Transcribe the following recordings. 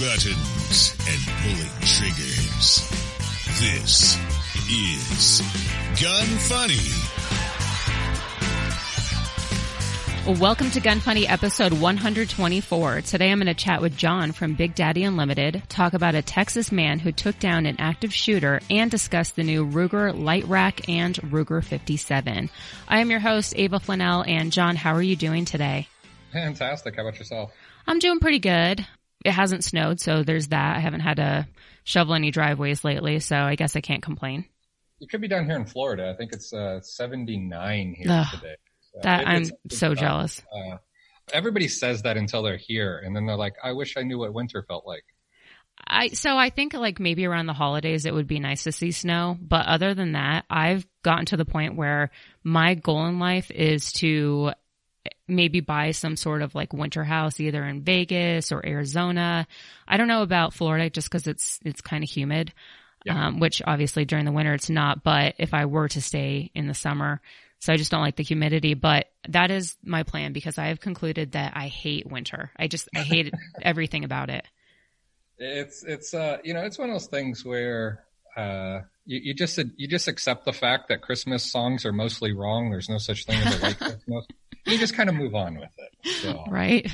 buttons and pulling triggers. This is Gun Funny. Welcome to Gun Funny episode 124. Today I'm going to chat with Jon from Big Daddy Unlimited, talk about a Texas man who took down an active shooter, and discuss the new Ruger Lite Rack and Ruger 57. I am your host, Ava Flanell, and Jon, how are you doing today? Fantastic. How about yourself? I'm doing pretty good. It hasn't snowed, so there's that. I haven't had to shovel any driveways lately, so I guess I can't complain. You could be down here in Florida. I think it's uh, 79 here Ugh. today. So That it- I'm so jealous. Uh, everybody says that until they're here, and then they're like, "I wish I knew what winter felt like." I so I think like maybe around the holidays it would be nice to see snow, but other than that, I've gotten to the point where my goal in life is to maybe buy some sort of like winter house either in Vegas or Arizona. I don't know about Florida just cuz it's it's kind of humid. Yeah. Um, which obviously during the winter it's not, but if I were to stay in the summer, so I just don't like the humidity, but that is my plan because I have concluded that I hate winter. I just I hate everything about it. It's it's uh you know it's one of those things where uh you, you just you just accept the fact that Christmas songs are mostly wrong. There's no such thing as a white Christmas. You just kind of move on with it. So. right?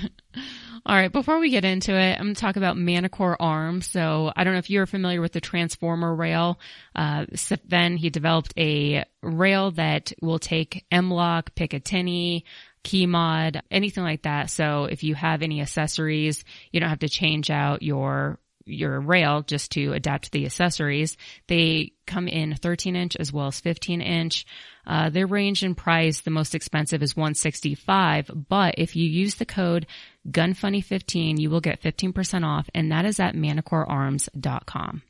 All right. Before we get into it, I'm going to talk about Manticore Arms. So I don't know if you're familiar with the Transformer rail. Uh, then he developed a rail that will take M-LOK, Picatinny, Keymod, anything like that. So if you have any accessories, you don't have to change out your your rail just to adapt the accessories. They come in 13 inch as well as 15 inch. Uh, their range in price, the most expensive is 165, but if you use the code GUNFUNNY15, you will get 15% off, and that is at manticorearms.com.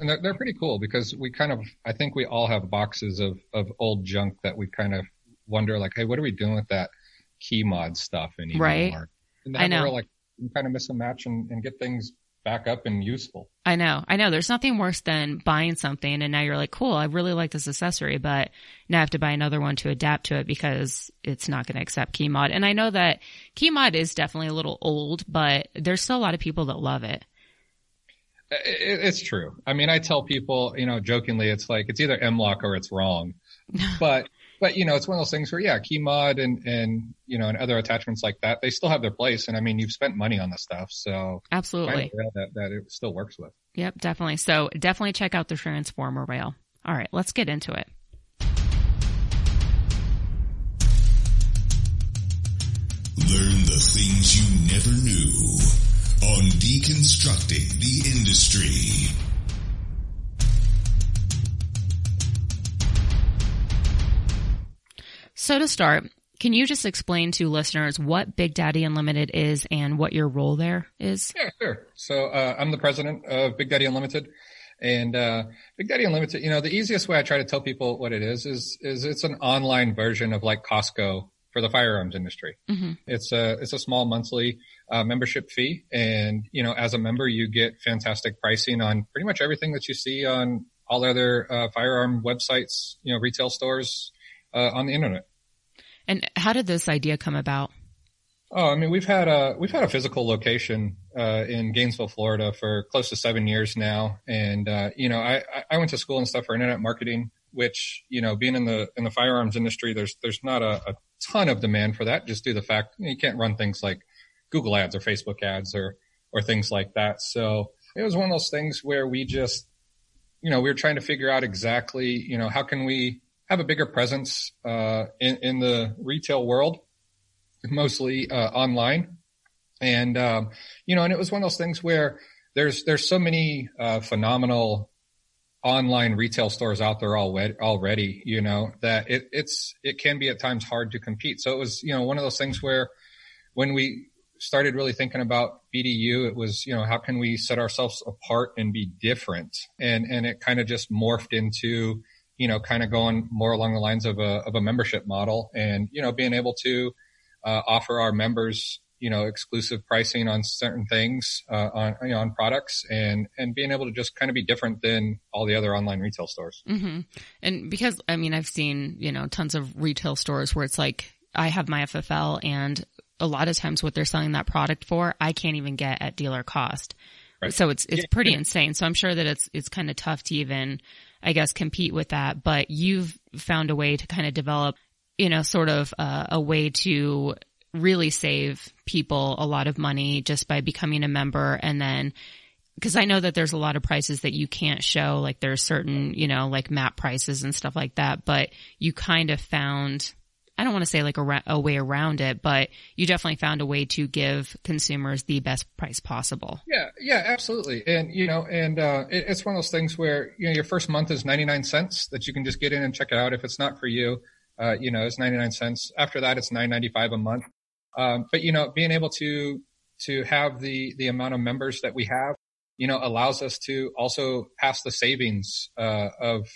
And they're, they're pretty cool because we kind of, I think we all have boxes of, of old junk that we kind of wonder like, hey, what are we doing with that key mod stuff anymore? Right. And I then know. We're like, you kind of miss a match and, and get things back up and useful. I know, I know. There's nothing worse than buying something and now you're like, cool, I really like this accessory, but now I have to buy another one to adapt to it because it's not going to accept Keymod. And I know that Keymod is definitely a little old, but there's still a lot of people that love it. It, it's true. I mean, I tell people, you know, jokingly, it's like, it's either M-LOK or it's wrong. but, but, you know, it's one of those things where, yeah, key mod and, and, you know, and other attachments like that, they still have their place. And I mean, you've spent money on the stuff. So Absolutely. that, that it still works with. Yep, definitely. So definitely check out the Transformer rail. All right, let's get into it. Learn the things you never knew on deconstructing the industry. So to start, can you just explain to listeners what Big Daddy Unlimited is and what your role there is? Yeah, sure. So uh, I'm the president of Big Daddy Unlimited, and uh, Big Daddy Unlimited. You know, the easiest way I try to tell people what it is is is it's an online version of like Costco for the firearms industry. hmm It's a it's a small monthly uh, membership fee, and you know, as a member, you get fantastic pricing on pretty much everything that you see on all other uh, firearm websites, you know, retail stores uh, on the internet. And how did this idea come about? Oh, I mean, we've had a we've had a physical location uh, in Gainesville, Florida, for close to seven years now, and uh, you know, I I went to school and stuff for internet marketing, which you know, being in the in the firearms industry, there's there's not a, a ton of demand for that, just due to the fact you, know, you can't run things like Google ads or Facebook ads or or things like that. So it was one of those things where we just, you know, we were trying to figure out exactly, you know, how can we have a bigger presence uh, in in the retail world mostly uh, online. And um, you know, and it was one of those things where there's there's so many uh, phenomenal online retail stores out there already, already, you know, that it, it's it can be at times hard to compete. So it was, you know, one of those things where when we started really thinking about BDU, it was, you know, how can we set ourselves apart and be different? And and it kind of just morphed into, you know, kind of going more along the lines of a of a membership model and, you know, being able to uh, offer our members you know exclusive pricing on certain things uh, on you know on products and and being able to just kind of be different than all the other online retail stores hmm And because, I mean, I've seen, you know, tons of retail stores where it's like, I have my FFL and a lot of times what they're selling that product for, I can't even get at dealer cost. Right. So it's it's Yeah. pretty insane. So I'm sure that it's it's kind of tough to even, I guess, compete with that. But you've found a way to kind of develop, you know, sort of uh, a way to really save people a lot of money just by becoming a member and then because I know that there's a lot of prices that you can't show, like there's certain, you know, like map prices and stuff like that, but you kind of found, I don't want to say like a, a way around it, but you definitely found a way to give consumers the best price possible. Yeah, yeah, absolutely. And you know, and uh, it, it's one of those things where you know your first month is ninety nine cents that you can just get in and check it out. If it's not for you, uh, you know, it's ninety nine cents. After that, it's nine ninety five a month. Um, but you know, being able to to have the the amount of members that we have, you know, allows us to also pass the savings uh, of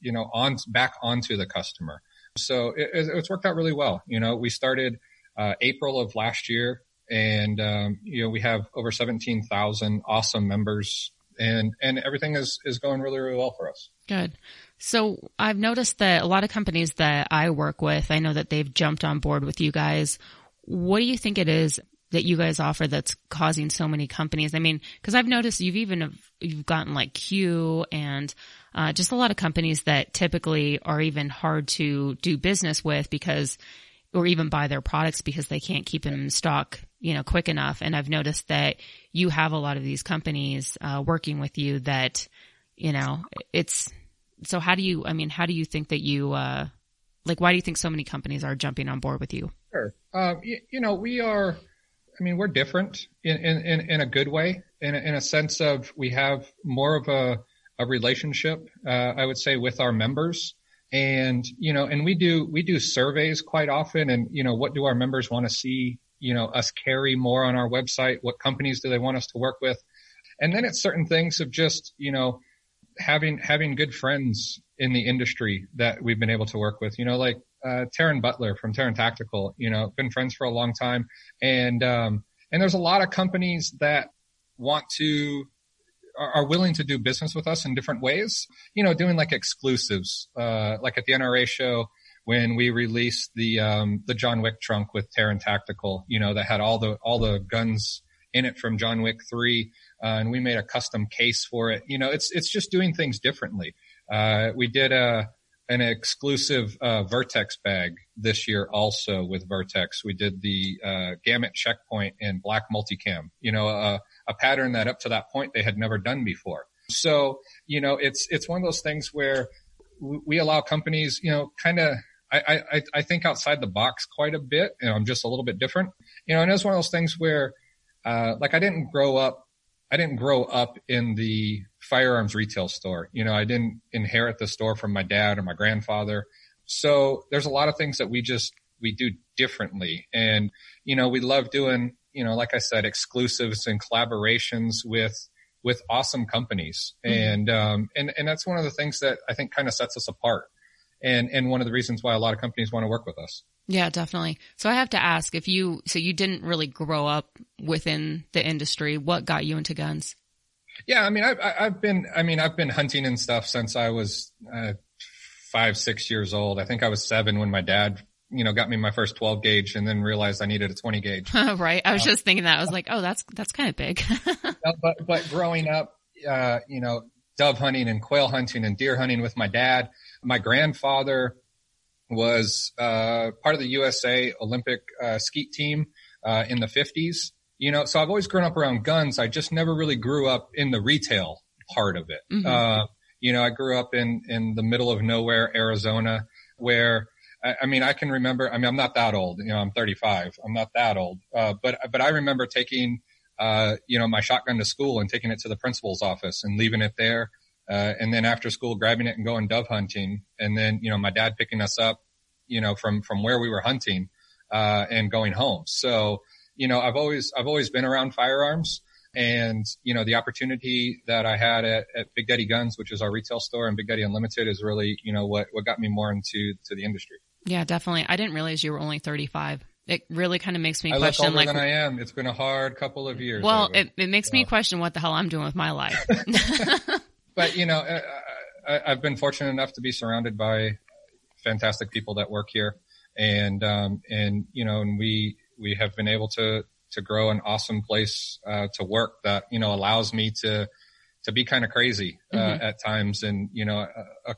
you know on back onto the customer. So it, it's worked out really well. You know, we started uh, April of last year and um, you know we have over 17,000 awesome members and and everything is is going really really well for us. Good. So I've noticed that a lot of companies that I work with, I know that they've jumped on board with you guys. What do you think it is that you guys offer that's causing so many companies? I mean, because I've noticed you've even you've gotten like Q and uh, just a lot of companies that typically are even hard to do business with because or even buy their products because they can't keep them in stock, you know, quick enough. And I've noticed that you have a lot of these companies uh, working with you that, you know, it's so how do you, I mean, how do you think that you, uh, like, why do you think so many companies are jumping on board with you? Sure. Um, you, you know, we are. I mean, we're different in in, in, a good way, in a, in a sense of we have more of a a relationship. Uh, I would say with our members, and you know, and we do we do surveys quite often, and you know, what do our members want to see? You know, us carry more on our website. What companies do they want us to work with? And then it's certain things of just you know having having good friends in the industry that we've been able to work with. You know, like uh, Taran Butler from Taran Tactical. You know, been friends for a long time, and um, and there's a lot of companies that want to are, willing to do business with us in different ways. You know, doing like exclusives, uh, like at the NRA show when we released the um, the John Wick trunk with Taran Tactical. You know, that had all the all the guns in it from John Wick three, uh, and we made a custom case for it. You know, it's it's just doing things differently. Uh, we did a an exclusive uh, Vertx bag this year also with Vertx. We did the uh, Gamut checkpoint in black multicam. You know, a, a pattern that up to that point they had never done before. So you know, it's it's one of those things where we, allow companies, you know, kind of. I, I, I think outside the box quite a bit, and I'm just a little bit different. You know, and it's one of those things where, uh, like I didn't grow up I didn't grow up in the firearms retail store. You know, I didn't inherit the store from my dad or my grandfather. So there's a lot of things that we just, we do differently. And, you know, we love doing, you know, like I said, exclusives and collaborations with, with awesome companies. Mm-hmm. And, um, and, and that's one of the things that I think kind of sets us apart. And, and one of the reasons why a lot of companies want to work with us. Yeah, definitely. So I have to ask if you, so you didn't really grow up within the industry. What got you into guns? Yeah, I mean, I've, I've been, I mean, I've been hunting and stuff since I was uh, five, six years old. I think I was seven when my dad, you know, got me my first 12 gauge and then realized I needed a 20 gauge. right. I was just thinking that. I was like, oh, that's, that's kind of big. but, but growing up, uh, you know, dove hunting and quail hunting and deer hunting with my dad, my grandfather, was uh, part of the USA Olympic uh, skeet team uh, in the 50s. You know, so I've always grown up around guns. I just never really grew up in the retail part of it. Mm-hmm. you know, I grew up in in the middle of nowhere, Arizona, where I, I, mean, I can remember. I mean, I'm not that old. You know, I'm 35. I'm not that old. but but I remember taking you know my shotgun to school and taking it to the principal's office and leaving it there. Uh, and then after school, grabbing it and going dove hunting. And then, you know, my dad picking us up, you know, from, from where we were hunting, uh, and going home. So, you know, I've always, I've always been around firearms and, you know, the opportunity that I had at, at Big Daddy Guns, which is our retail store and Big Daddy Unlimited is really, you know, what, what got me more into, to the industry. Yeah, definitely. I didn't realize you were only 35. It really kind of makes me I question look older like than I am. It's been a hard couple of years. Well, it, it makes so. me question what the hell I'm doing with my life. but you know, I, have been fortunate enough to be surrounded by fantastic people that work here, and um, and you know, and we we have been able to to grow an awesome place uh, to work that you know allows me to to be kind of crazy uh, Mhm. at times. And you know, uh, uh,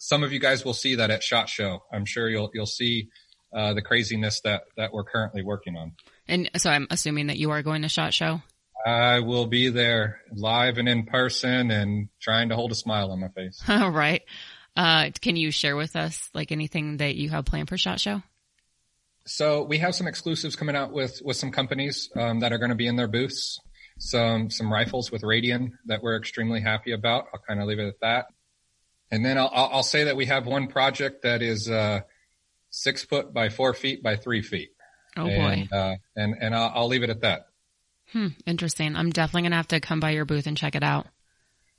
some of you guys will see that at Shot Show. I'm sure you'll you'll see uh, the craziness that that we're currently working on. And so I'm assuming that you are going to Shot Show. I will be there live and in person and trying to hold a smile on my face. All right. Uh, can you share with us like anything that you have planned for Shot Show? So we have some exclusives coming out with with some companies um, that are going to be in their booths. Some some rifles with Radian that we're extremely happy about. I'll kind of leave it at that. And then I'll I'll say that we have one project that is uh, six foot by four feet by three feet. Oh boy. and, uh, and and I'll, I'll leave it at that. Hmm. Interesting. I'm definitely going to have to come by your booth and check it out.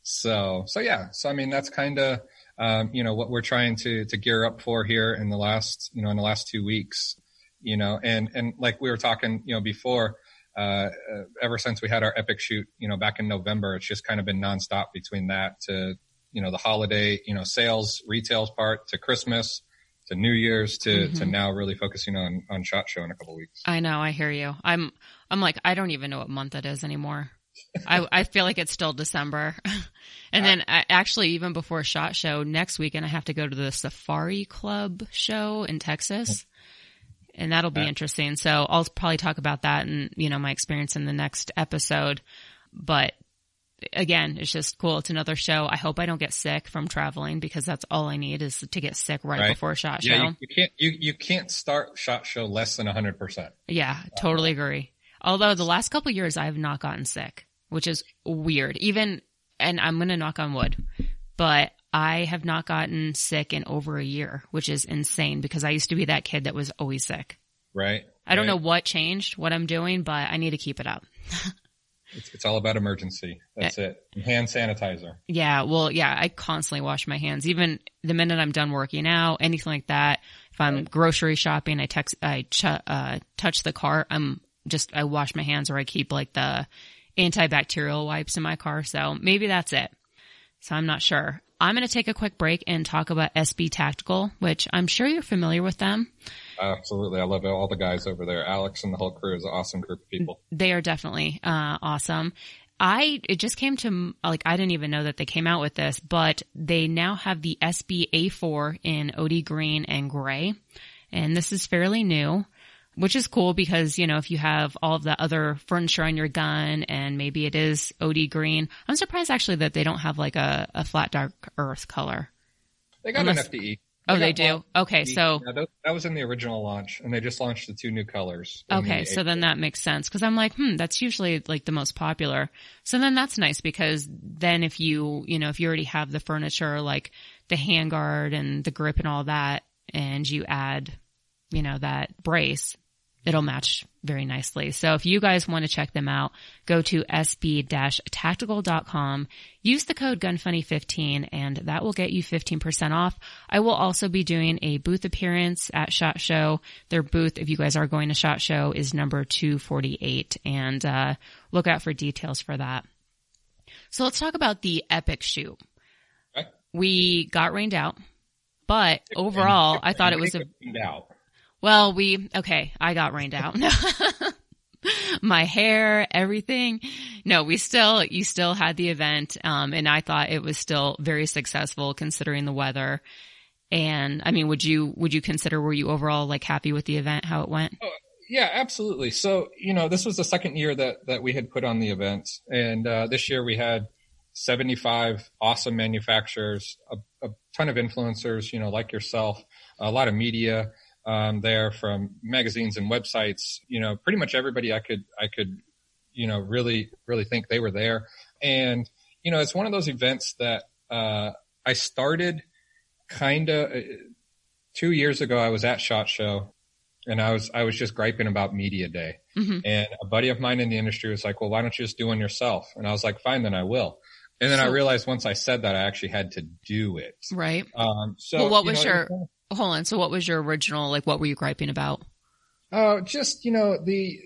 So so yeah. So I mean that's kind of um, you know what we're trying to to gear up for here in the last you know in the last two weeks. You know, and and like we were talking you know before. Uh, uh, ever since we had our epic shoot, you know, back in November, it's just kind of been nonstop between that to, you know, the holiday, you know, sales, retails part to Christmas to New Year's to, to Mhm. now really focusing on, on SHOT Show in a couple of weeks. I know. I hear you. I'm, I'm like, I don't even know what month it is anymore. I, I feel like it's still December. and then I, actually, even before SHOT Show, next weekend, I have to go to the Safari Club show in Texas. And that'll be Yeah. interesting. So I'll probably talk about that and, you know, my experience in the next episode. But again, it's just cool. It's another show. I hope I don't get sick from traveling because that's all I need is to get sick right, Right. before SHOT Show. Yeah, you, you can't, you, you can't start SHOT Show less than hundred percent. Yeah, totally agree. Although the last couple years I have not gotten sick, which is weird. Even, and I'm going to knock on wood, but I have not gotten sick in over a year, which is insane because I used to be that kid that was always sick. Right. I don't Right. know what changed, what I'm doing, but I need to keep it up. It's, it's all about Emergen-C. That's it. And hand sanitizer. Yeah, well, yeah, I constantly wash my hands. Even the minute I'm done working out, anything like that. If I'm grocery shopping, I text, I ch- uh, touch the cart. I'm just, I wash my hands or I keep like the antibacterial wipes in my car. So maybe that's it. So I'm not sure. I'm going to take a quick break and talk about SB Tactical, which I'm sure you're familiar with them. Absolutely. I love all the guys over there. Alex and the whole crew is an awesome group of people. They are definitely uh, awesome. I it just came to like I didn't even know that they came out with this, but they now have the SB A4 in OD green and gray, and this is fairly new, which is cool because you know if you have all of the other furniture on your gun and maybe it is OD green, I'm surprised actually that they don't have like a, a flat dark earth color. They got Unless- an FDE. Oh, they do. Okay, FDE. so Yeah, that, that was in the original launch, and they just launched the two new colors. Okay, the so then that makes sense because I'm like, hmm, that's usually like the most popular. So then that's nice because then if you, you know, if you already have the furniture like the handguard and the grip and all that, and you add, you know, that brace, it'll match very nicely. So if you guys want to check them out, go to sb-tactical.com, use the code GUNFUNNY15 and that will get you 15% off. I will also be doing a booth appearance at SHOT Show. Their booth, if you guys are going to SHOT Show, is number 248 and, uh, look out for details for that. So let's talk about the epic shoot. Okay. We got rained out, but overall, I thought it was a, Rained out. Well, we, okay, I got rained out. My hair, everything. No, we still, you still had the event. Um, and I thought it was still very successful considering the weather. And I mean, would you, would you consider, were you overall like happy with the event, how it went? Yeah, absolutely. So, you know, this was the second year that, that we had put on the event. And uh, this year we had 75 awesome manufacturers, a, a ton of influencers, you know, like yourself, a lot of media um, there from magazines and websites, you know, pretty much everybody I could, I could, you know, really, really think they were there. And, you know, it's one of those events that uh, I started kind of two years ago. I was at SHOT Show and I was I was just griping about media day. hmm And a buddy of mine in the industry was like, "Well, why don't you just do one yourself?" And I was like, "Fine, then I will." And then I realized once I said that, I actually had to do it. Right. Um, so, Well, what was know, your- Hold on. So what was your original, like, what were you griping about? Uh, just you know the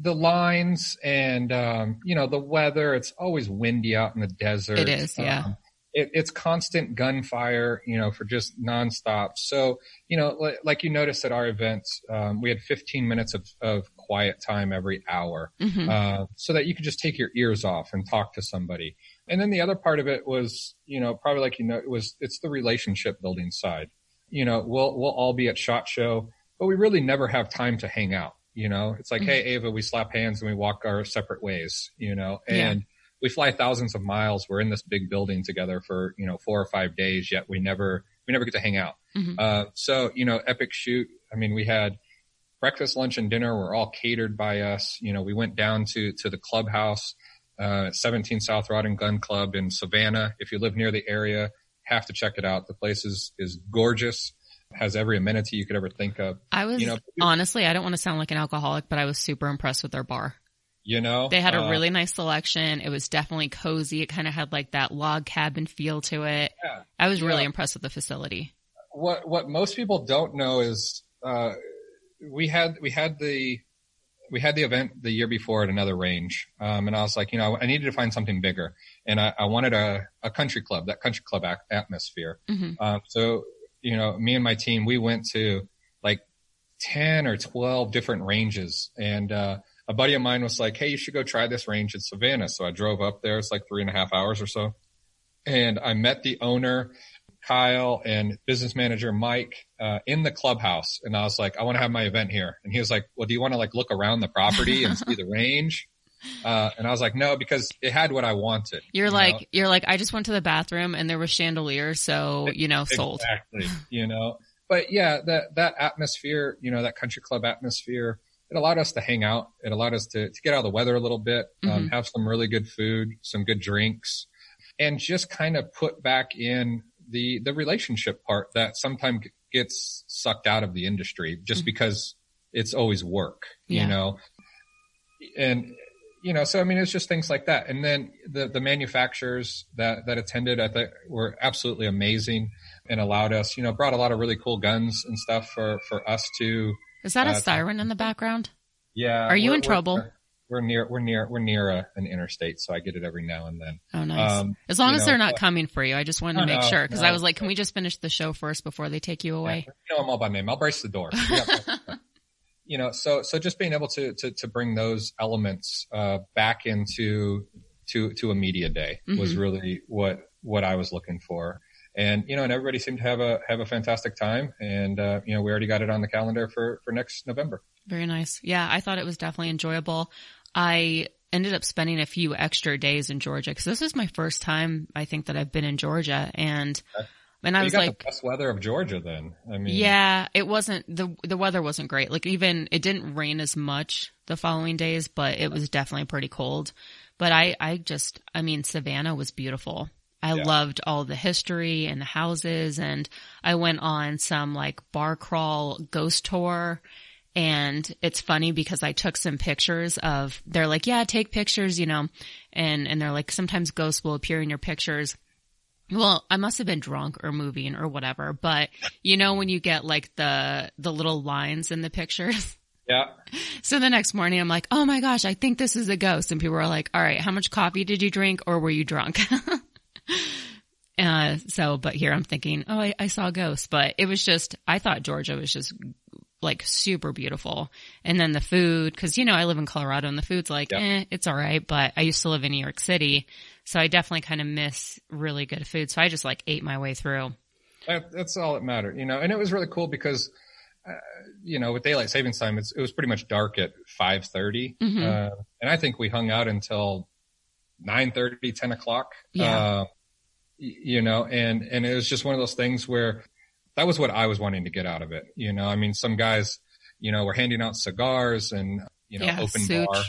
the lines and um, you know the weather. It's always windy out in the desert. It is, yeah. Um, it, it's constant gunfire, you know, for just nonstop. So, you know, like, like you noticed at our events, um, we had 15 minutes of, of quiet time every hour, Mhm. uh, so that you could just take your ears off and talk to somebody. And then the other part of it was, you know, probably like you know, it was it's the relationship building side. You know, we'll we'll all be at Shot Show, but we really never have time to hang out. You know, it's like, Mhm. hey, Ava, we slap hands and we walk our separate ways. You know, Yeah. and we fly thousands of miles. We're in this big building together for you know four or five days, yet we never we never get to hang out. Mhm. Uh, so you know, epic shoot. I mean, we had breakfast, lunch, and dinner were all catered by us. You know, we went down to to the clubhouse, uh, 17 South Rod and Gun Club in Savannah. If you live near the area, have to check it out. The place is is gorgeous. Has every amenity you could ever think of. I was You know, honestly, I don't want to sound like an alcoholic, but I was super impressed with their bar. You know, They had a Uh, really nice selection. It was definitely cozy. It kind of had like that log cabin feel to it. Yeah. I was really Yeah. impressed with the facility. what what most people don't know is uh, we had we had the we had the event the year before at another range, um, and I was like, you know, I needed to find something bigger, and I, I wanted a, a country club, that country club ac- atmosphere. Mhm. Um, so, you know, me and my team, we went to like ten or twelve different ranges, and uh, a buddy of mine was like, "Hey, you should go try this range in Savannah." So I drove up there. It's like three and a half hours or so, and I met the owner. Kyle and business manager Mike uh, in the clubhouse, and I was like, "I want to have my event here." And he was like, "Well, do you want to like look around the property and see the range?" Uh, and I was like, "No, because it had what I wanted." You're you like, know? you're like, I just went to the bathroom and there was chandelier. So, you know, sold. Exactly. You know, but yeah, that, that atmosphere, you know, that country club atmosphere, it allowed us to hang out. It allowed us to, to get out of the weather a little bit, um, have some really good food, some good drinks, and just kind of put back in the, the relationship part that sometimes gets sucked out of the industry just Mhm. because it's always work, Yeah. you know, and, you know, so I mean, it's just things like that. And then the, the manufacturers that, that attended, I think were absolutely amazing and allowed us, you know, brought a lot of really cool guns and stuff for, for us to, Is that a Uh, siren in the background? yeah. Are you in trouble? We're near, we're near, we're near a, an interstate, so I get it every now and then. Oh, nice. Um, as long as know, they're not but- coming for you. I just wanted to No, make no, sure because no. I was like, can we just finish the show first before they take you away? You know them all by name. I'll brace the door. You know, so so just being able to to, to bring those elements uh, back into to to a media day was Mhm. really what what I was looking for. And you know, and everybody seemed to have a have a fantastic time. And uh, you know, we already got it on the calendar for for next November. Very nice. Yeah, I thought it was definitely enjoyable. I ended up spending a few extra days in Georgia because this is my first time I think that I've been in Georgia, and and I was got like, the best weather of Georgia, then. I mean, yeah, it wasn't the the weather wasn't great. Like even it didn't rain as much the following days, but it was definitely pretty cold. But I I just I mean Savannah was beautiful. I Yeah. loved all the history and the houses and I went on some like bar crawl ghost tour and it's funny because I took some pictures of they're like, yeah, take pictures, you know, and and they're like sometimes ghosts will appear in your pictures. Well, I must have been drunk or moving or whatever, but you know when you get like the the little lines in the pictures. yeah. So the next morning I'm like, "Oh my gosh, I think this is a ghost." And people are like, "All right, how much coffee did you drink or were you drunk?" uh so but here I'm thinking, "Oh, I, I saw a ghost." But it was just I thought Georgia was just like super beautiful. And then the food cuz you know, I live in Colorado and the food's like, Yep. "Eh, it's all right," but I used to live in New York City, so I definitely kind of miss really good food. So I just like ate my way through. That, that's all that mattered, you know. And it was really cool because, uh, you know, with daylight savings time, it's, it was pretty much dark at five Mhm. uh, and I think we hung out until 9:30, 10 o'clock. Yeah. Uh, you know, and and it was just one of those things where that was what I was wanting to get out of it. You know, I mean, some guys, you know, were handing out cigars and you know, yeah, open Sootch. bar.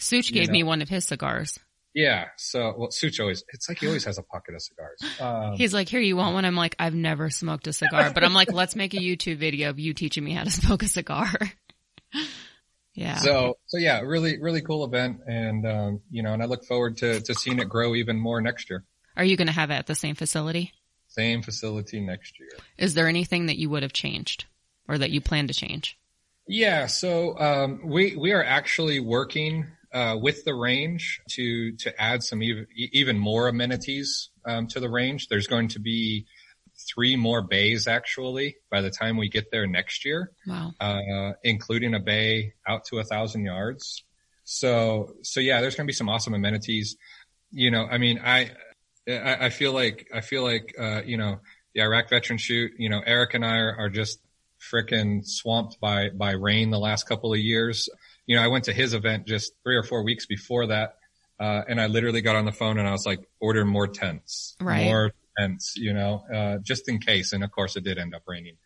Sootch gave know. me one of his cigars. Yeah. So, well, Sootch always, it's like he always has a pocket of cigars. Um, He's like, here, you want one? I'm like, I've never smoked a cigar, but I'm like, let's make a YouTube video of you teaching me how to smoke a cigar. yeah. So, so yeah, really, really cool event. And, um, you know, and I look forward to, to seeing it grow even more next year. Are you going to have it at the same facility? Same facility next year. Is there anything that you would have changed or that you plan to change? Yeah. So, um, we, we are actually working, uh, with the range to to add some even, even more amenities um, to the range. There's going to be three more bays actually by the time we get there next year. Wow. Uh, including a bay out to a thousand yards. So, so yeah, there's going to be some awesome amenities. You know, I mean, I, I, I feel like, I feel like, uh, you know, the Iraq veteran shoot, you know, Eric and I are, are just freaking swamped by, by rain the last couple of years. You know, I went to his event just three or four weeks before that. Uh, and I literally got on the phone and I was like, order more tents, right. more tents, you know, uh, just in case. And of course it did end up raining,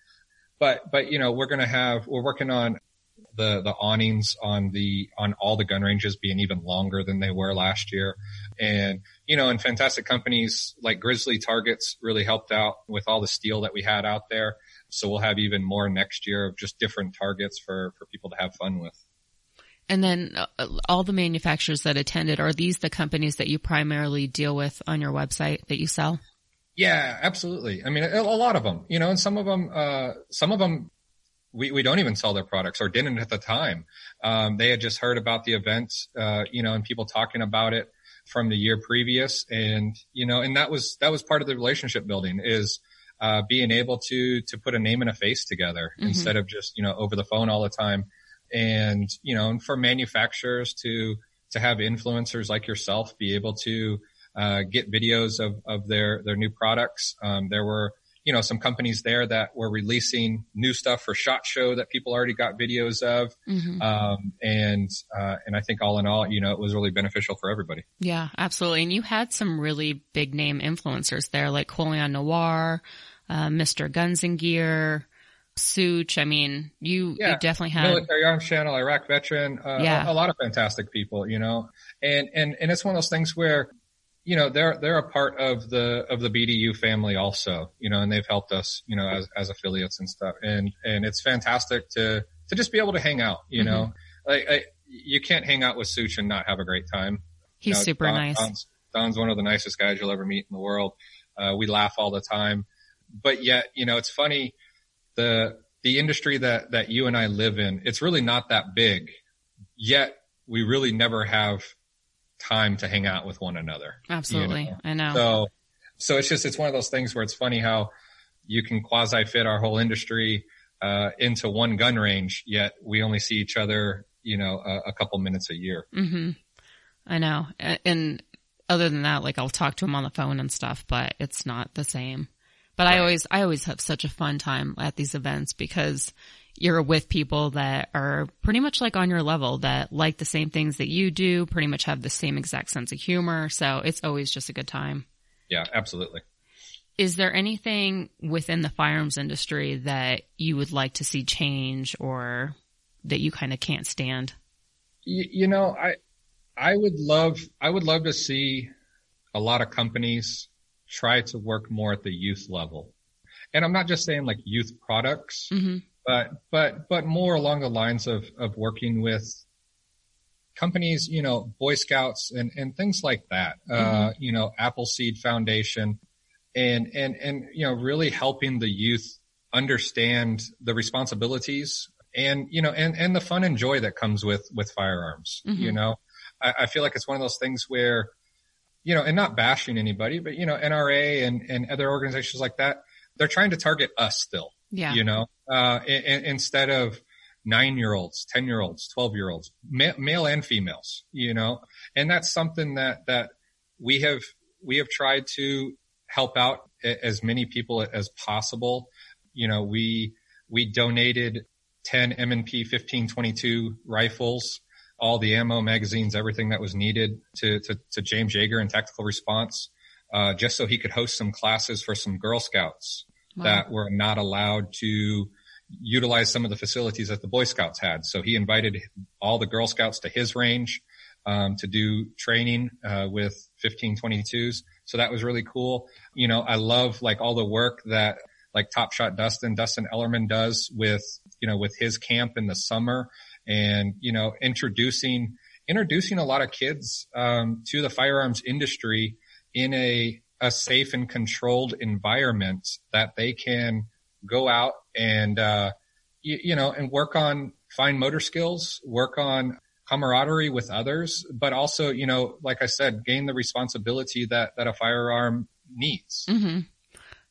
but, but, you know, we're going to have, we're working on the, the awnings on the, on all the gun ranges being even longer than they were last year. And, you know, and fantastic companies like Grizzly Targets really helped out with all the steel that we had out there. So we'll have even more next year of just different targets for, for people to have fun with. And then uh, all the manufacturers that attended, are these the companies that you primarily deal with on your website that you sell? Yeah, absolutely. I mean, a, a lot of them, you know, and some of them, uh, some of them, we, we don't even sell their products or didn't at the time. Um, they had just heard about the event, uh, you know, and people talking about it from the year previous. And, you know, and that was, that was part of the relationship building is, uh, being able to, to put a name and a face together mm-hmm. instead of just, you know, over the phone all the time. And, you know, and for manufacturers to, to have influencers like yourself be able to, uh, get videos of, of their, their new products. Um, there were, you know, some companies there that were releasing new stuff for SHOT Show that people already got videos of. Mm-hmm. Um, and, uh, and I think all in all, you know, it was really beneficial for everybody. Yeah, absolutely. And you had some really big name influencers there, like Colion Noir, uh, Mr. Guns and Gear, Sootch. I mean, you, yeah. you definitely had military arms channel, Iraq veteran, uh, yeah. a, a lot of fantastic people, you know, and, and, and it's one of those things where, you know, they're, they're a part of the, of the BDU family also, you know, and they've helped us, you know, as, as affiliates and stuff. And, and it's fantastic to, to just be able to hang out, you mm-hmm. know, like, I, you can't hang out with Sootch and not have a great time. He's you know, super Don, nice. Don's, Don's, one of the nicest guys you'll ever meet in the world. Uh, we laugh all the time, but yet, you know, it's funny. The, the industry that, that you and I live in, it's really not that big yet we really never have time to hang out with one another. Absolutely. You know? I know. So, so it's just, it's one of those things where it's funny how you can quasi fit our whole industry, uh, into one gun range, yet we only see each other, you know, a, a couple minutes a year. Mm-hmm. I know. And other than that, like I'll talk to him on the phone and stuff, but it's not the same. But right. I always, I always have such a fun time at these events because you're with people that are pretty much like on your level that like the same things that you do, pretty much have the same exact sense of humor. So it's always just a good time. Yeah, absolutely. Is there anything within the firearms industry that you would like to see change or that you kind of can't stand? You, you know, I, I would love, I would love to see a lot of companies try to work more at the youth level. And I'm not just saying like youth products, mm-hmm but but but more along the lines of of working with companies, you know, Boy Scouts and and things like that. Uh, mm-hmm. Uh, you know, Appleseed Foundation, and and and you know, really helping the youth understand the responsibilities and you know and and the fun and joy that comes with with firearms. Mm-hmm. You know, I, I feel like it's one of those things where you know, and not bashing anybody, but you know, NRA and and other organizations like that, they're trying to target us still. Yeah. You know, uh, instead of nine year olds, 10 year olds, 12 year olds, male and females, you know, and that's something that, that we have, we have tried to help out as many people as possible. You know, we, we donated 10 M&P 1522 rifles, all the ammo, magazines, everything that was needed to, to, to James Yeager in tactical response, uh, just so he could host some classes for some Girl Scouts wow. that were not allowed to utilize some of the facilities that the Boy Scouts had. So he invited all the Girl Scouts to his range um, to do training uh, with 1522s. So that was really cool. You know, I love like all the work that like Top Shot Dustin, Dustin Ellerman does with, you know, with his camp in the summer and, you know, introducing, introducing a lot of kids, um, to the firearms industry in a, a safe and controlled environment that they can go out and, uh, you, you know, and work on fine motor skills, work on camaraderie with others, but also, you know, like I said, gain the responsibility that, that a firearm needs. Mm-hmm.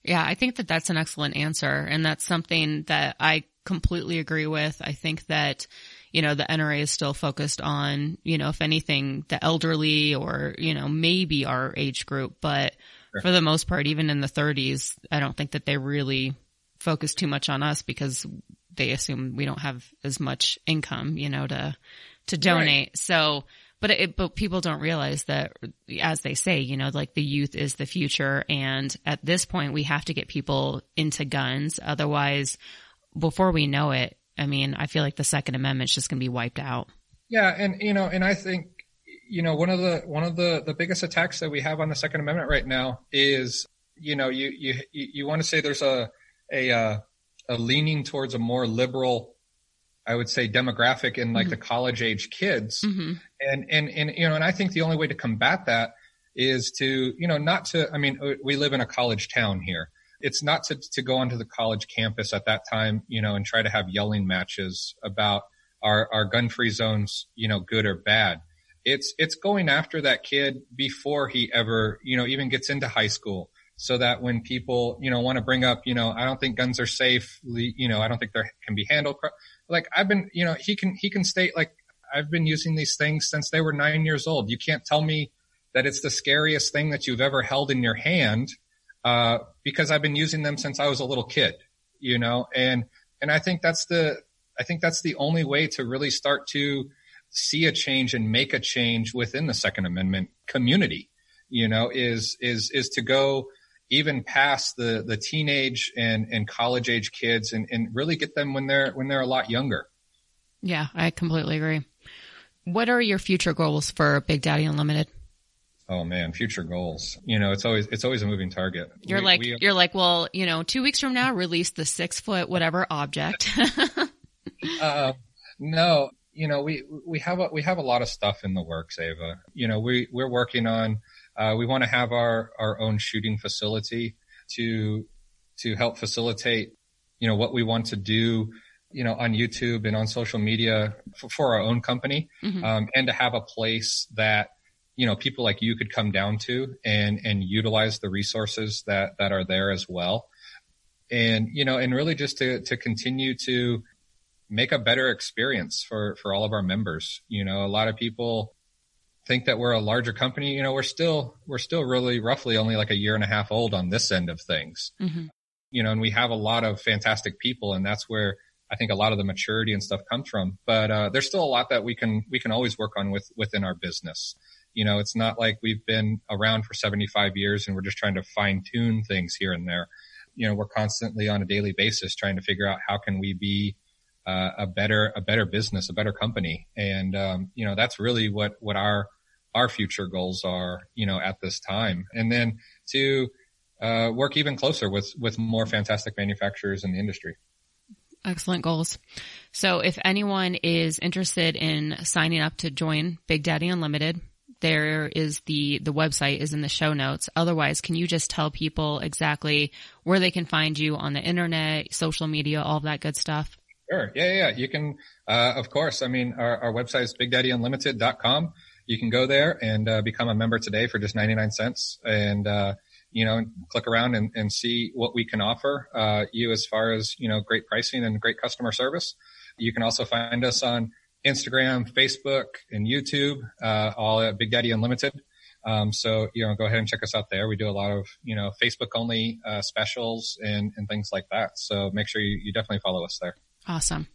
Yeah, I think that that's an excellent answer. And that's something that I completely agree with. I think that, you know, the NRA is still focused on, you know, if anything, the elderly or, you know, maybe our age group, but sure. for the most part, even in the 30s, I don't think that they really focus too much on us because they assume we don't have as much income, you know, to to donate. Right. So, but it, but people don't realize that as they say, you know, like the youth is the future. And at this point, we have to get people into guns. Otherwise, before we know it, I mean, I feel like the second amendment is just going to be wiped out. Yeah. And, you know, and I think, you know, one of the, one of the, the biggest attacks that we have on the second amendment right now is, you know, you, you, you want to say there's a, a, uh, a leaning towards a more liberal I would say demographic in like mm-hmm. the college age kids. Mm-hmm. And, and, and, you know, and I think the only way to combat that is to, you know, not to, I mean, we live in a college town here. It's not to, to go onto the college campus at that time, you know, and try to have yelling matches about our, our gun free zones, you know, good or bad. It's, it's going after that kid before he ever, you know, even gets into high school so that when people, you know, want to bring up, you know, I don't think guns are safe, you know, I don't think they can be handled like I've been, you know, he can, he can state like, I've been using these things since they were nine years old. You can't tell me that it's the scariest thing that you've ever held in your hand, uh, because I've been using them since I was a little kid, you know, and, and I think that's the, I think that's the only way to really start to see a change and make a change within the second amendment community, you know, is, is, is to go, even past the the teenage and and college age kids and and really get them when they're when they're a lot younger. Yeah, I completely agree. What are your future goals for Big Daddy Unlimited? Oh man, future goals. You know, it's always it's always a moving target. You're we, like we, you're like, well, you know, two weeks from now, release the six foot whatever object. uh, no, you know, we we have a we have a lot of stuff in the works, Ava. You know, we we're working on uh, we want to have our, our own shooting facility to, to help facilitate, you know, what we want to do, you know, on YouTube and on social media for, for our own company, mm-hmm. um, and to have a place that, you know, people like you could come down to and, and utilize the resources that, that are there as well. And, you know, and really just to, to continue to make a better experience for, for all of our members. You know, a lot of people, think that we're a larger company, you know, we're still, we're still really roughly only like a year and a half old on this end of things. Mm-hmm. You know, and we have a lot of fantastic people and that's where I think a lot of the maturity and stuff comes from. But, uh, there's still a lot that we can, we can always work on with, within our business. You know, it's not like we've been around for 75 years and we're just trying to fine tune things here and there. You know, we're constantly on a daily basis trying to figure out how can we be, uh, a better, a better business, a better company. And, um, you know, that's really what, what our, our future goals are, you know, at this time. And then to uh, work even closer with, with more fantastic manufacturers in the industry. Excellent goals. So if anyone is interested in signing up to join Big Daddy Unlimited, there is the, the website is in the show notes. Otherwise, can you just tell people exactly where they can find you on the internet, social media, all that good stuff? Sure. Yeah, yeah. You can, uh, of course. I mean, our, our website is bigdaddyunlimited.com you can go there and uh, become a member today for just 99 cents and, uh, you know, click around and, and see what we can offer uh, you as far as, you know, great pricing and great customer service. You can also find us on Instagram, Facebook, and YouTube, uh, all at Big Daddy Unlimited. Um, so, you know, go ahead and check us out there. We do a lot of, you know, Facebook only uh, specials and, and things like that. So make sure you, you definitely follow us there. Awesome.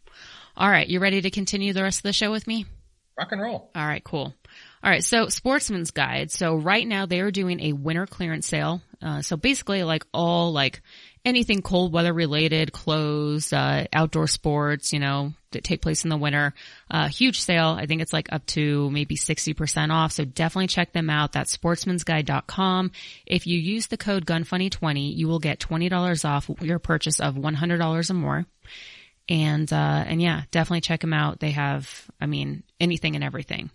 All right. You ready to continue the rest of the show with me? Rock and roll. All right, cool. All right, so Sportsman's Guide. So right now they are doing a winter clearance sale. Uh, so basically, like all like anything cold weather related, clothes, uh, outdoor sports, you know, that take place in the winter. Uh, huge sale. I think it's like up to maybe 60% off. So definitely check them out. That's sportsmansguide.com. If you use the code GUNFUNNY20, you will get $20 off your purchase of $100 or more. And, uh, and yeah, definitely check them out. They have, I mean, anything and everything.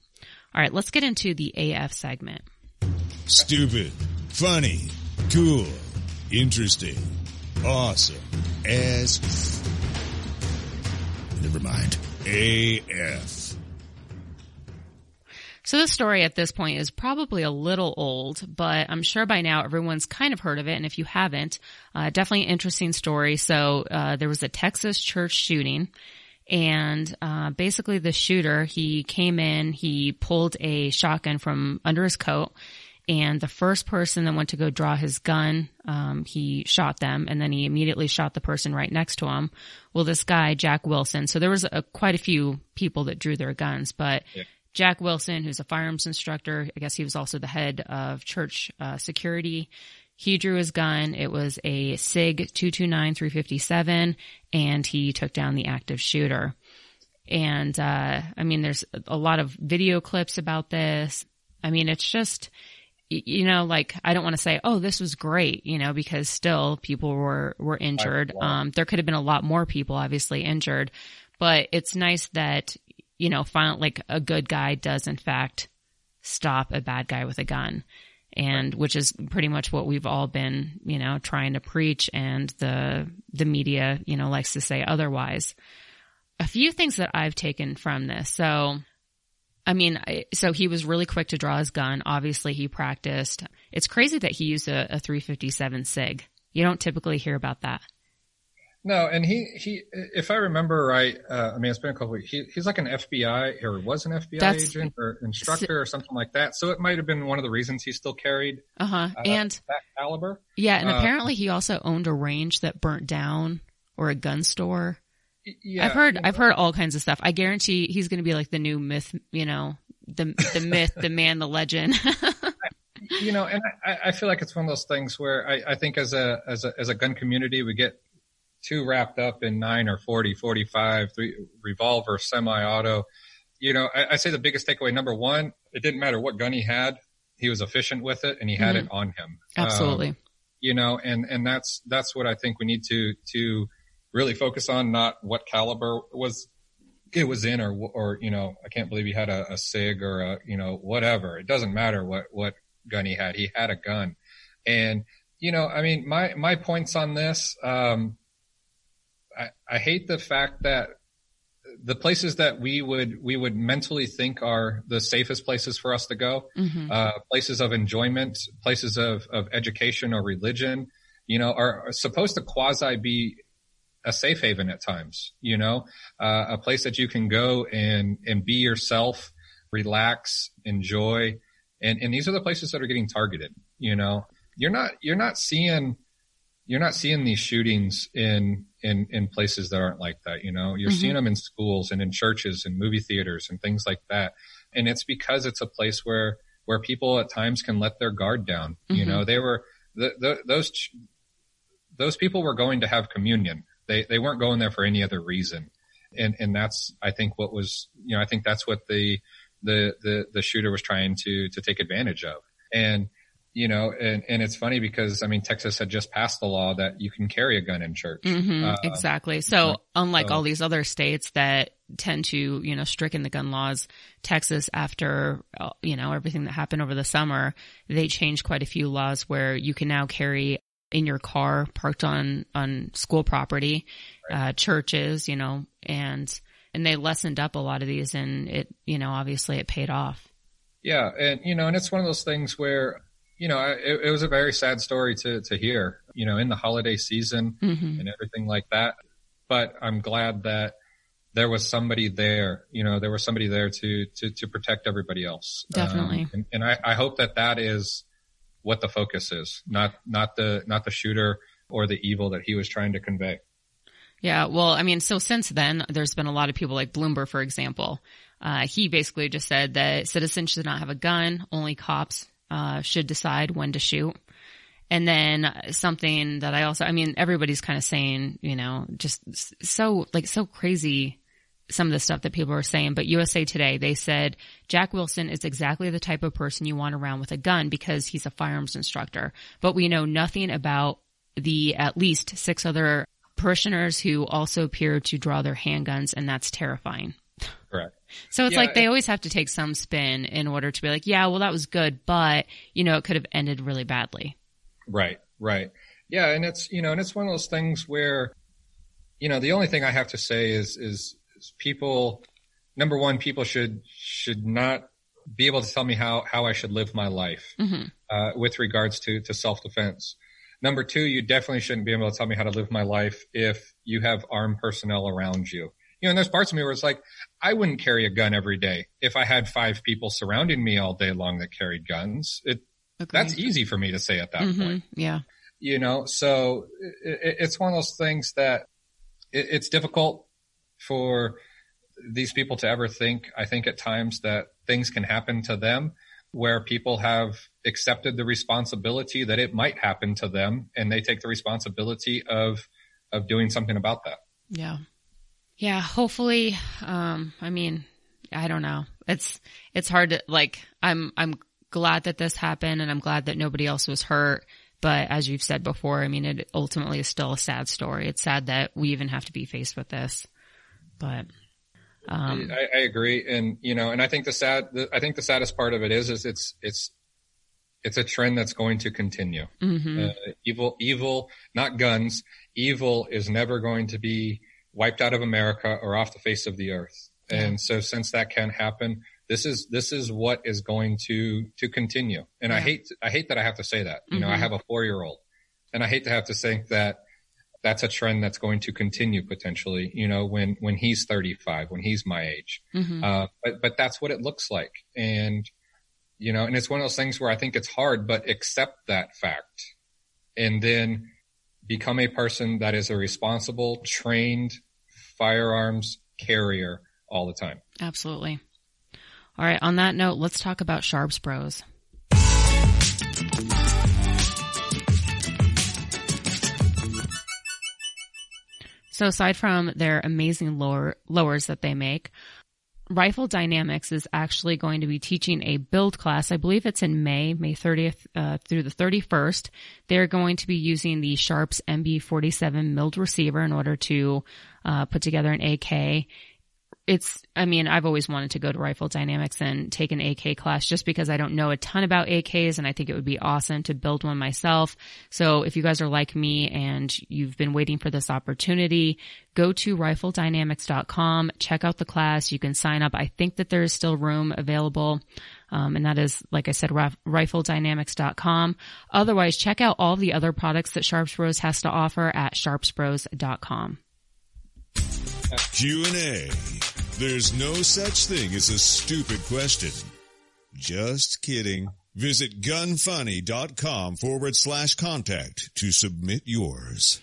All right, let's get into the AF segment. Stupid, funny, cool, interesting, awesome, as. Never mind. AF. So this story at this point is probably a little old, but I'm sure by now everyone's kind of heard of it. And if you haven't, uh, definitely an interesting story. So uh, there was a Texas church shooting. And uh, basically, the shooter he came in, he pulled a shotgun from under his coat, and the first person that went to go draw his gun, um, he shot them, and then he immediately shot the person right next to him. Well, this guy Jack Wilson. So there was a, quite a few people that drew their guns, but yeah. Jack Wilson, who's a firearms instructor, I guess he was also the head of church uh, security. He drew his gun. It was a SIG 229 357, and he took down the active shooter. And uh, I mean, there's a lot of video clips about this. I mean, it's just you know, like I don't want to say, oh, this was great, you know, because still people were were injured. Um, there could have been a lot more people, obviously injured, but it's nice that you know, finally, like a good guy does in fact stop a bad guy with a gun, and which is pretty much what we've all been, you know, trying to preach, and the the media, you know, likes to say otherwise. A few things that I've taken from this, so I mean, so he was really quick to draw his gun. Obviously, he practiced. It's crazy that he used a, a 357 SIG. You don't typically hear about that. No, and he he, if I remember right, uh, I mean it's been a couple. Weeks, he, he's like an FBI or was an FBI That's, agent or instructor or something like that. So it might have been one of the reasons he still carried. Uh-huh. Uh, and that caliber. Yeah, and uh, apparently he also owned a range that burnt down or a gun store. Yeah, I've heard I've heard all kinds of stuff. I guarantee he's going to be like the new myth, you know, the the myth, the man, the legend. you know, and I, I feel like it's one of those things where I, I think as a as a as a gun community, we get too wrapped up in nine or 40, 45, three, revolver, semi-auto. You know, I, I, say the biggest takeaway. Number one, it didn't matter what gun he had, he was efficient with it, and he had mm-hmm. it on him. Absolutely. Um, you know, and and that's that's what I think we need to to really focus on not what caliber was it was in or or you know I can't believe he had a, a sig or a you know whatever it doesn't matter what what gun he had he had a gun and you know I mean my my points on this um, I, I hate the fact that the places that we would we would mentally think are the safest places for us to go, mm-hmm. uh, places of enjoyment, places of of education or religion, you know, are, are supposed to quasi be a safe haven at times, you know, uh, a place that you can go and, and be yourself, relax, enjoy. And, and these are the places that are getting targeted, you know, you're not, you're not seeing, you're not seeing these shootings in, in, in places that aren't like that, you know, you're mm-hmm. seeing them in schools and in churches and movie theaters and things like that. And it's because it's a place where, where people at times can let their guard down. Mm-hmm. You know, they were, the, the, those, those people were going to have communion they they weren't going there for any other reason, and and that's I think what was you know I think that's what the the the the shooter was trying to to take advantage of, and you know, and, and it's funny because I mean, Texas had just passed the law that you can carry a gun in church. Mm-hmm, uh, exactly. So unlike so, all these other states that tend to, you know, stricken the gun laws, Texas, after, uh, you know, everything that happened over the summer, they changed quite a few laws where you can now carry in your car parked on on school property, right. uh, churches, you know, and and they lessened up a lot of these, and it you know obviously it paid off. Yeah, and you know, and it's one of those things where you know it, it was a very sad story to to hear, you know, in the holiday season mm-hmm. and everything like that. But I'm glad that there was somebody there, you know, there was somebody there to to to protect everybody else. Definitely, um, and, and I, I hope that that is what the focus is, not not the not the shooter or the evil that he was trying to convey. Yeah, well, I mean, so since then, there's been a lot of people like Bloomberg, for example. Uh, he basically just said that citizens should not have a gun. Only cops uh, should decide when to shoot. And then something that I also, I mean, everybody's kind of saying, you know, just so like so crazy some of the stuff that people are saying, but USA Today, they said Jack Wilson is exactly the type of person you want around with a gun because he's a firearms instructor. But we know nothing about the at least six other parishioners who also appear to draw their handguns, and that's terrifying. So it's yeah, like they always have to take some spin in order to be like, yeah, well, that was good, but you know, it could have ended really badly. Right, right. Yeah, and it's you know, and it's one of those things where, you know, the only thing I have to say is is people number one people should should not be able to tell me how how I should live my life hmm uh, with regards to to self defense. Number two, you definitely shouldn't be able to tell me how to live my life if you have armed personnel around you. You know, and there's parts of me where it's like, I wouldn't carry a gun every day if I had five people surrounding me all day long that carried guns. It that's easy for me to say at that hmm point Yeah. you know so it, it's one of those things that it, it's difficult for these people to ever think i think at times that things can happen to them where people have accepted the responsibility that it might happen to them and they take the responsibility of of doing something about that Yeah. Yeah, hopefully um I mean, I don't know. It's it's hard to like I'm I'm glad that this happened and I'm glad that nobody else was hurt, but as you've said before, I mean it ultimately is still a sad story. It's sad that we even have to be faced with this. But um I, I agree and you know and i think the sad the, i think the saddest part of it is is it's it's it's a trend that's going to continue mhm. uh, evil evil not guns evil is never going to be wiped out of america or off the face of the earth. And so since that can happen this is this is what is going to to continue. And i hate i hate that i have to say that. You know i Mhm. have a four year old and i hate to have to think that that's a trend that's going to continue potentially you know when when he's 35 when he's my age. Mhm. uh, but but that's what it looks like, and you know, and it's one of those things where I think it's hard, but accept that fact, and then become a person that is a responsible, trained firearms carrier all the time. Absolutely. All right, on that note, let's talk about Sharps Bros. So aside from their amazing lower, lowers that they make, Rifle Dynamics is actually going to be teaching a build class. I believe it's in May, May 30th uh, through the 31st. They're going to be using the Sharps MB47 milled receiver in order to uh, put together an AK. It's, I mean, I've always wanted to go to Rifle Dynamics and take an AK class just because I don't know a ton about AKs and I think it would be awesome to build one myself. So if you guys are like me and you've been waiting for this opportunity, go to rifledynamics.com, check out the class. You can sign up. I think that there is still room available. Um, and that is, like I said, rif- rifledynamics.com. Otherwise, check out all the other products that Sharps Bros has to offer at sharpsbros.com. Q&A. There's no such thing as a stupid question. Just kidding. Visit gunfunny.com forward slash contact to submit yours.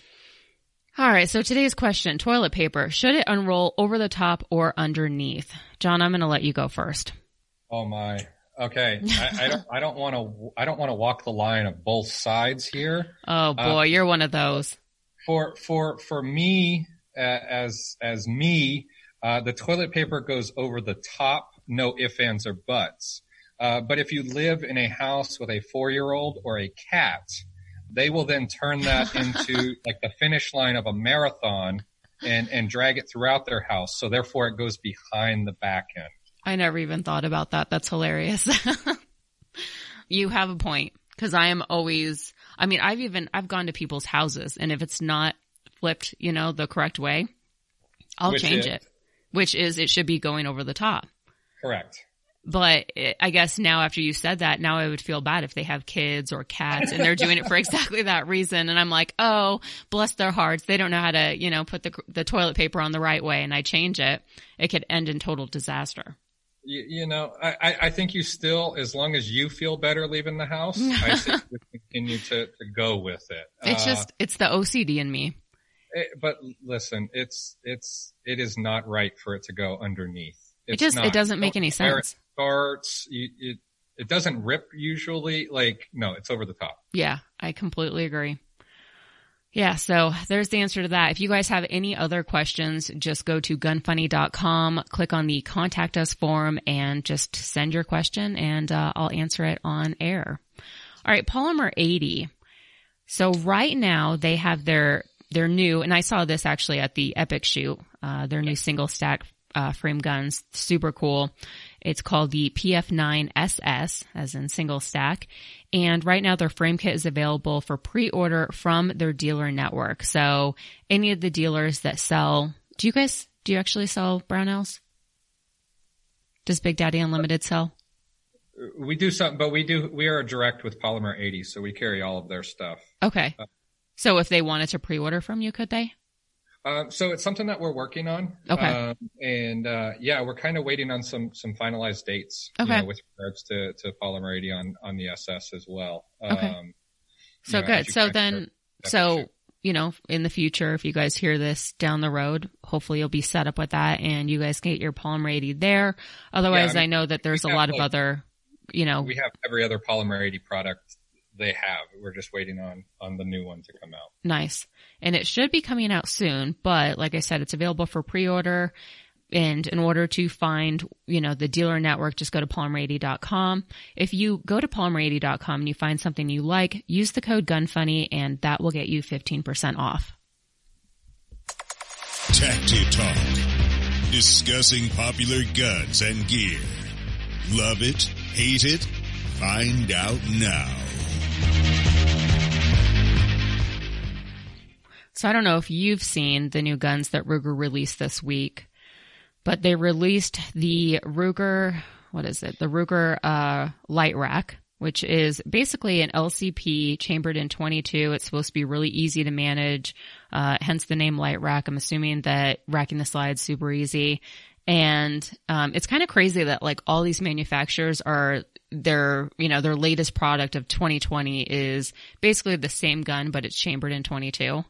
All right. So today's question, toilet paper, should it unroll over the top or underneath? Jon, I'm going to let you go first. Oh my. Okay. I, I don't. I don't want to. I don't want to walk the line of both sides here. Oh boy, you're one of those. for for for me uh, as as me uh, the toilet paper goes over the top no ifs ands or buts uh, but if you live in a house with a four year old or a cat they will then turn that into like the finish line of a marathon and and drag it throughout their house so therefore it goes behind the back end I never even thought about that. That's hilarious. you have a point because I am always, I mean, I've even, I've gone to people's houses and if it's not flipped, you know, the correct way, I'll Which change it, which is it should be going over the top. correct But I guess now after you said that, now I would feel bad if they have kids or cats and they're doing it for exactly that reason. And I'm like, oh, bless their hearts. They don't know how to, you know, put the, the toilet paper on the right way and I change it. It could end in total disaster. you, you know, I, I- think you still, as long as you feel better leaving the house, I think you continue to, to go with it. It's Uh, just, it's the OCD in me. It- but listen, it's it's it is not right for it to go underneath. It just, not. it doesn't make any sense. Starts, you, it it doesn't rip usually. Like no, it's over the top. Yeah, I completely agree. Yeah, so there's the answer to that. If you guys have any other questions, just go to gunfunny.com, click on the contact us form and just send your question and uh, I'll answer it on air. All right, Polymer 80. So right now they have their, their new, and I saw this actually at the Epic shoot, uh, their new single stack uh, frame guns, super cool. It's called the PF9SS, as in single stack. And right now their frame kit is available for pre-order from their dealer network. So any of the dealers that sell, do you guys, do you actually sell Brownells? Does Big Daddy Unlimited sell? We do something, but we do. We are direct with Polymer 80, so we carry all of their stuff. Okay. Uh, so if they wanted to pre-order from you, could they? Uh, so it's something that we're working on. Okay. Um, and uh, yeah, we're kind of waiting on some some finalized dates. Okay. You know, with regards to to Polymer 80 on on the SS as well. Okay. Um, so know, good. So then, so you know, in the future, if you guys hear this down the road, hopefully you'll be set up with that, and you guys get your Polymer 80 there. Otherwise, yeah, I, mean, I, know that there's a lot like, of other, you know, we have every other Polymer 80 product they have. We're just waiting on on the new one to come out. Nice. And it should be coming out soon, but like I said, it's available for pre-order. And in order to find, you know, the dealer network, just go to polymer80.com. If you go to polymer80.com and you find something you like, use the code GUNFUNNY and that will get you 15% off. Tacti Talk. Discussing popular guns and gear. Love it? Hate it? Find out now. So I don't know if you've seen the new guns that Ruger released this week, but they released the Ruger, what is it? The Ruger, uh, Lite Rack, which is basically an LCP chambered in 22. It's supposed to be really easy to manage, uh, hence the name Lite Rack. I'm assuming that racking the slides super easy. And, um, it's kind of crazy that like all these manufacturers are their, you know, their latest product of 2020 is basically the same gun, but it's chambered in 22.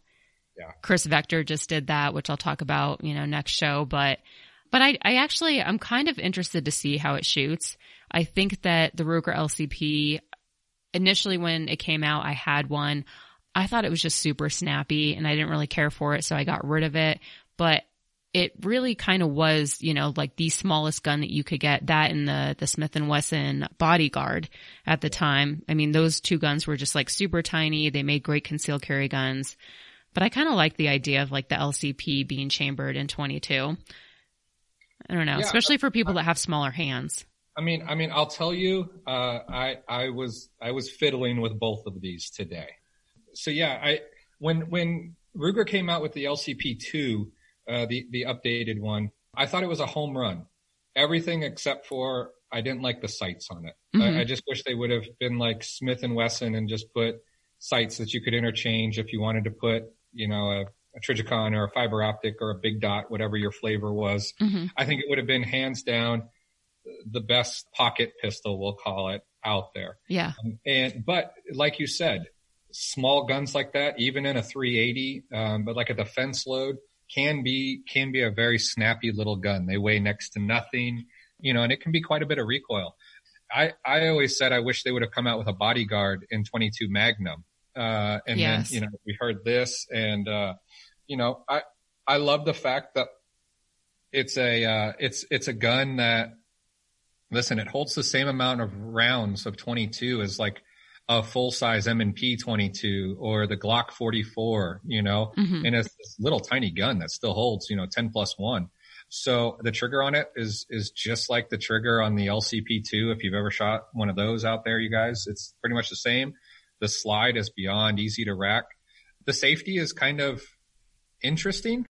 Yeah. Kriss Vector just did that, which I'll talk about, you know, next show. But, but I, I actually, I'm kind of interested to see how it shoots. I think that the Ruger LCP, initially when it came out, I had one. I thought it was just super snappy and I didn't really care for it. So I got rid of it. But it really kind of was, you know, like the smallest gun that you could get. That and the the Smith and Wesson Bodyguard at the time. I mean, those two guns were just like super tiny. They made great concealed carry guns. But I kind of like the idea of like the LCP being chambered in 22. I don't know, yeah, especially for people that have smaller hands. I mean, I mean, I'll tell you, uh, I I was I was fiddling with both of these today. So yeah, I when when Ruger came out with the LCP two, uh, the the updated one, I thought it was a home run. Everything except for I didn't like the sights on it. Mm-hmm. I, I just wish they would have been like Smith and Wesson and just put sights that you could interchange if you wanted to put you know, a, a Trijicon or a fiber optic or a big dot, whatever your flavor was. Mm-hmm. I think it would have been hands down the best pocket pistol, we'll call it, out there. Yeah. Um, and, but like you said, small guns like that, even in a 380, um, but like a defense load can be, can be a very snappy little gun. They weigh next to nothing, you know, and it can be quite a bit of recoil. I, I always said I wish they would have come out with a bodyguard in 22 Magnum uh, and yes. then, you know, we heard this and, uh, you know, I, I love the fact that it's a, uh, it's, it's a gun that, listen, it holds the same amount of rounds of 22 as like a full size M&P 22 or the Glock 44, you know, mm-hmm. and it's this little tiny gun that still holds, you know, 10 plus one. So the trigger on it is, is just like the trigger on the LCP2. If you've ever shot one of those out there, you guys, it's pretty much the same. The slide is beyond easy to rack. The safety is kind of interesting.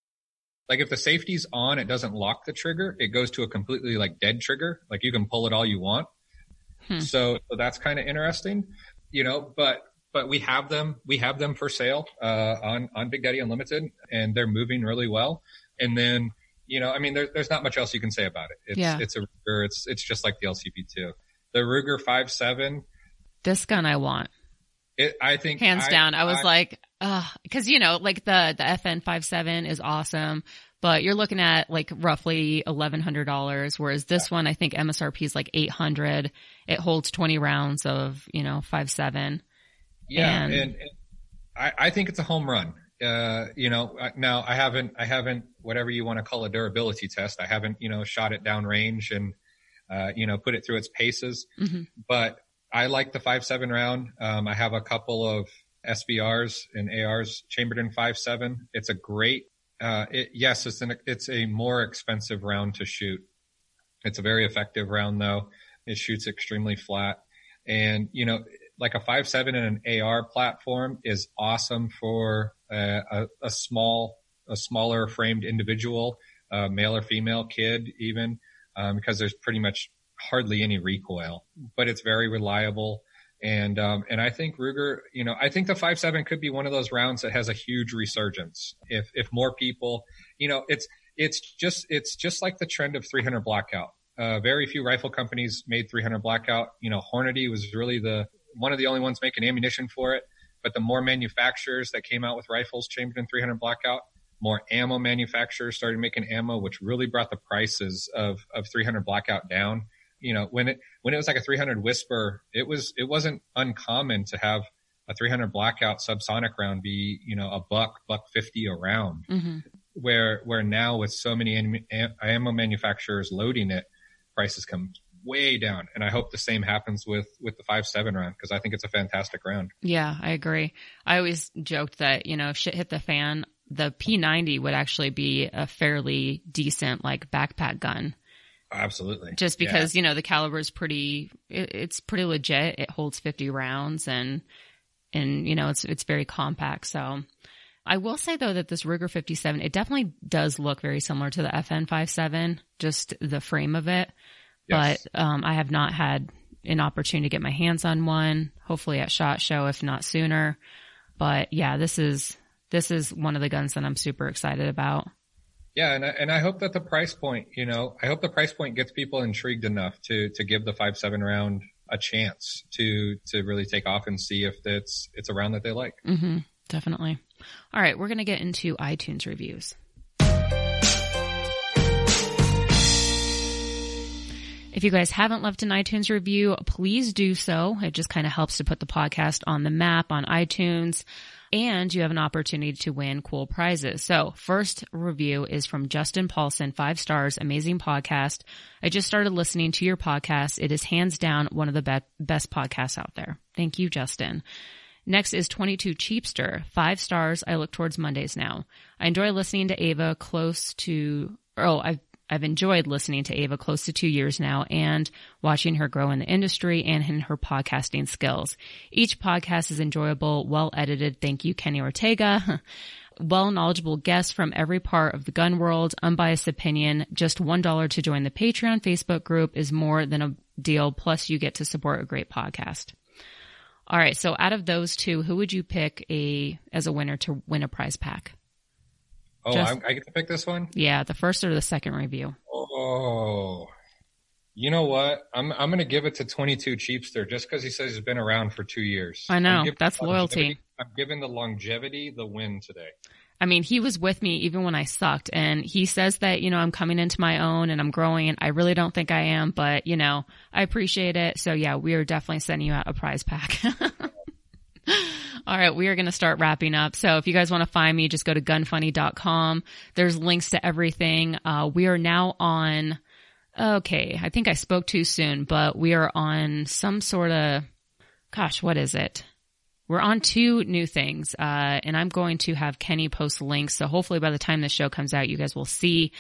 Like if the safety's on, it doesn't lock the trigger. It goes to a completely like dead trigger. Like you can pull it all you want. Hmm. So, so that's kind of interesting, you know, but, but we have them, we have them for sale, uh, on, on Big Daddy Unlimited and they're moving really well. And then, you know, I mean, there, there's not much else you can say about it. It's, yeah. it's a Ruger. It's, it's just like the LCP2. The Ruger five seven. This gun I want. It, I think hands I, down. I was I, like, because you know, like the the FN 57 is awesome, but you're looking at like roughly eleven hundred dollars, whereas this yeah. one I think MSRP is like eight hundred. It holds twenty rounds of you know five seven. Yeah, and, and, and I, I think it's a home run. Uh, you know, now I haven't, I haven't, whatever you want to call a durability test. I haven't, you know, shot it down range and, uh, you know, put it through its paces. Mm-hmm. But I like the five seven round. Um, I have a couple of SBRs and ARs chambered in five seven. It's a great. Uh, it, yes, it's an it's a more expensive round to shoot. It's a very effective round though. It shoots extremely flat, and you know, like a five seven and an AR platform is awesome for a, a, a small, a smaller framed individual, uh, male or female kid, even um, because there's pretty much hardly any recoil, but it's very reliable. And um, and I think Ruger, you know, I think the five seven could be one of those rounds that has a huge resurgence if if more people, you know, it's it's just it's just like the trend of 300 blackout. Uh, very few rifle companies made 300 blackout. You know, Hornady was really the one of the only ones making ammunition for it. But the more manufacturers that came out with rifles chambered in 300 blackout, more ammo manufacturers started making ammo, which really brought the prices of, of 300 blackout down. You know, when it, when it was like a 300 whisper, it was, it wasn't uncommon to have a 300 blackout subsonic round be, you know, a buck, buck 50 a round. Mm-hmm. Where, where now with so many ammo manufacturers loading it, prices come way down. And I hope the same happens with, with the five, seven round because I think it's a fantastic round. Yeah, I agree. I always joked that, you know, if shit hit the fan, the P90 would actually be a fairly decent like backpack gun. Absolutely. Just because, yeah. you know, the caliber is pretty, it, it's pretty legit. It holds 50 rounds and, and, you know, it's, it's very compact. So I will say though that this Ruger 57, it definitely does look very similar to the FN 57, just the frame of it. Yes. But, um, I have not had an opportunity to get my hands on one, hopefully at SHOT Show, if not sooner. But yeah, this is, this is one of the guns that I'm super excited about. Yeah, and I, and I hope that the price point, you know, I hope the price point gets people intrigued enough to to give the five seven round a chance to to really take off and see if it's it's a round that they like. Mm-hmm, definitely. All right, we're gonna get into iTunes reviews. If you guys haven't left an iTunes review, please do so. It just kind of helps to put the podcast on the map on iTunes and you have an opportunity to win cool prizes. So first review is from Justin Paulson, five stars, amazing podcast. I just started listening to your podcast. It is hands down one of the be- best podcasts out there. Thank you, Justin. Next is 22 Cheapster, five stars. I look towards Mondays now. I enjoy listening to Ava close to, oh, I've I've enjoyed listening to Ava close to two years now and watching her grow in the industry and in her podcasting skills. Each podcast is enjoyable, well edited. Thank you, Kenny Ortega. well knowledgeable guests from every part of the gun world, unbiased opinion. Just $1 to join the Patreon Facebook group is more than a deal. Plus you get to support a great podcast. All right. So out of those two, who would you pick a, as a winner to win a prize pack? Oh, Just, I, I get to pick this one. Yeah, the first or the second review. Oh, you know what? I'm I'm going to give it to 22 Cheapster just because he says he's been around for two years. I know that's loyalty. I'm giving the longevity the win today. I mean, he was with me even when I sucked, and he says that you know I'm coming into my own and I'm growing, and I really don't think I am, but you know I appreciate it. So yeah, we are definitely sending you out a prize pack. All right, we are going to start wrapping up. So if you guys want to find me, just go to gunfunny.com. There's links to everything. Uh, we are now on, okay, I think I spoke too soon, but we are on some sort of, gosh, what is it? We're on two new things, uh, and I'm going to have Kenny post links. So hopefully by the time this show comes out, you guys will see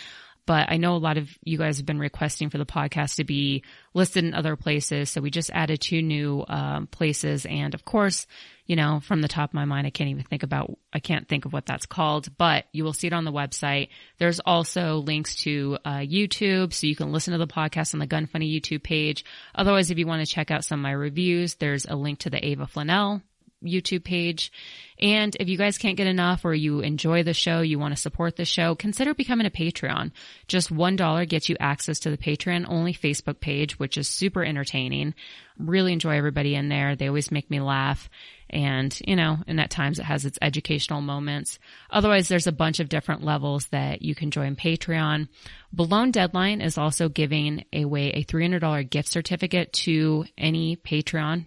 but I know a lot of you guys have been requesting for the podcast to be listed in other places. So we just added two new um, places. And of course, you know, from the top of my mind, I can't even think about, I can't think of what that's called, but you will see it on the website. There's also links to uh, YouTube. So you can listen to the podcast on the Gun Funny YouTube page. Otherwise, if you want to check out some of my reviews, there's a link to the Ava Flanell YouTube page. And if you guys can't get enough or you enjoy the show, you want to support the show, consider becoming a Patreon. Just $1 gets you access to the Patreon only Facebook page, which is super entertaining. Really enjoy everybody in there. They always make me laugh. And, you know, and at times it has its educational moments. Otherwise, there's a bunch of different levels that you can join Patreon. Blown Deadline is also giving away a $300 gift certificate to any Patreon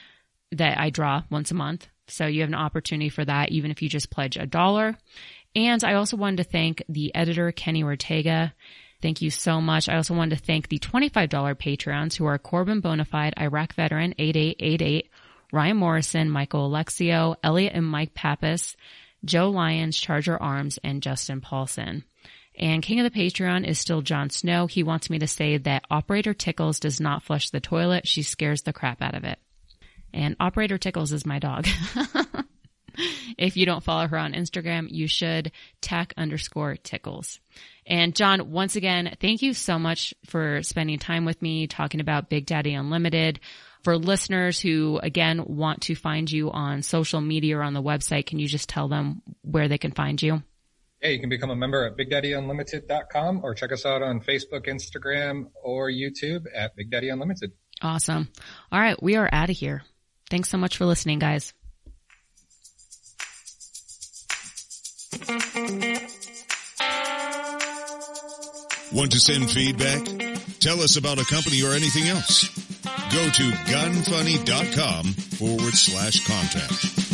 that I draw once a month. So you have an opportunity for that, even if you just pledge a dollar. And I also wanted to thank the editor, Kenny Ortega. Thank you so much. I also wanted to thank the $25 patrons who are Corbin Bonafide, Iraq veteran 8888, Ryan Morrison, Michael Alexio, Elliot and Mike Pappas, Joe Lyons, Charger Arms, and Justin Paulson. And King of the Patreon is still Jon Snow. He wants me to say that Operator Tickles does not flush the toilet. She scares the crap out of it. And Operator Tickles is my dog. if you don't follow her on Instagram, you should tack underscore tickles. And Jon, once again, thank you so much for spending time with me talking about Big Daddy Unlimited. For listeners who, again, want to find you on social media or on the website, can you just tell them where they can find you? Yeah, you can become a member at BigDaddyUnlimited.com or check us out on Facebook, Instagram, or YouTube at Big Daddy Unlimited. Awesome. All right, we are out of here. Thanks so much for listening, guys. Want to send feedback? Tell us about a company or anything else. Go to gunfunny.com forward slash contact.